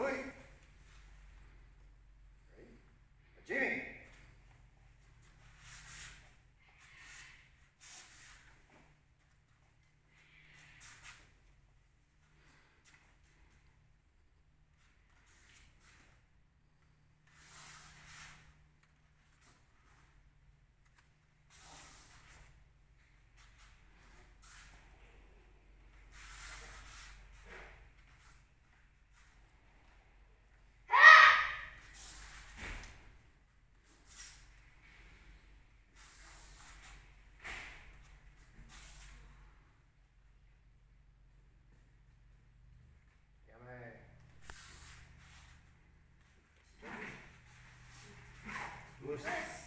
doing We're